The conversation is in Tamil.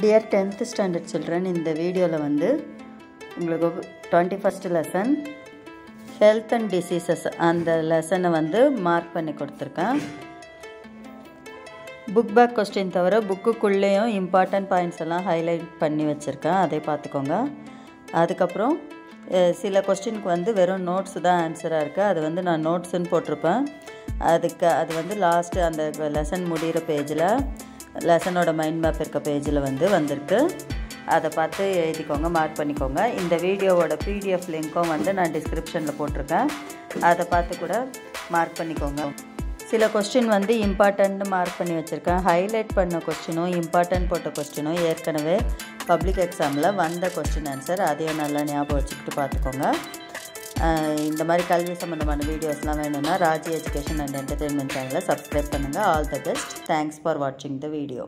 டியர் டென்த்து ஸ்டாண்டர்ட் சில்ட்ரன் இந்த வீடியோவில் வந்து உங்களுக்கு twenty first lesson health and diseases அந்த லெசனை வந்து மார்க் பண்ணி கொடுத்துருக்கேன். புக் பேக் கொஸ்டின் தவிர புக்குக்குள்ளேயும் இம்பார்ட்டன்ட் பாயிண்ட்ஸ் எல்லாம் ஹைலைட் பண்ணி வச்சுருக்கேன். அதை பார்த்துக்கோங்க. அதுக்கப்புறம் சில கொஸ்டினுக்கு வந்து வெறும் நோட்ஸ் தான் ஆன்சராக இருக்குது அது வந்து நான் நோட்ஸுன்னு போட்டிருப்பேன். அதுக்கு அது வந்து லாஸ்ட்டு அந்த லெசன் முடிகிற பேஜில் லெசனோட மைண்ட் மேப் இருக்க பேஜில் வந்து வந்திருக்கு. அதை பார்த்து எழுதிக்கோங்க மார்க் பண்ணிக்கோங்க. இந்த வீடியோவோட பிடிஎஃப் லிங்க்கும் வந்து நான் டிஸ்கிரிப்ஷனில் போட்டிருக்கேன். அதை பார்த்து கூட மார்க் பண்ணிக்கோங்க. சில கொஸ்டின் வந்து இம்பார்ட்டன்ட் மார்க் பண்ணி வச்சுருக்கேன். ஹைலைட் பண்ண கொஸ்டினும் இம்பார்ட்டன்ட் போட்ட கொஸ்டினும் ஏற்கனவே பப்ளிக் எக்ஸாமில் வந்த கொஸ்டின் ஆன்சர் அதையும் நல்லா ஞாபகம் வச்சுக்கிட்டு பார்த்துக்கோங்க. இந்த மாதிரி கல்வி சம்மந்தமான வீடியோஸ்லாம் வேணும்னா ராஜி எஜுகேஷன் அண்ட் என்டர்டெயின்மெண்ட் சேனலை சப்ஸ்கிரைப் பண்ணுங்கள் all the best. Thanks for வாட்சிங் த வீடியோ